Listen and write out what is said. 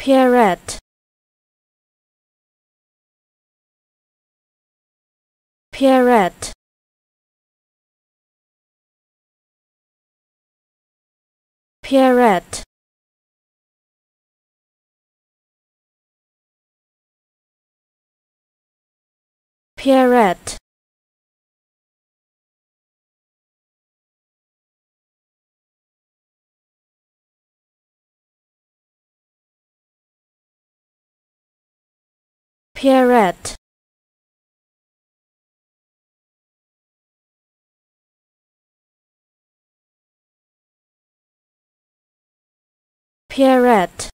Pierrette. Pierrette. Pierrette. Pierrette Pierrette. Pierrette